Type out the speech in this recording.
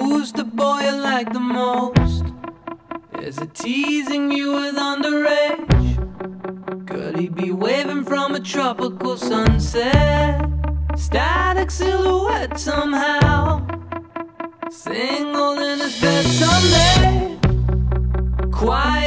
Who's the boy you like the most? Is it teasing you with underage? Could he be waving from a tropical sunset? Static silhouette somehow. Single in his bed someday. Quiet.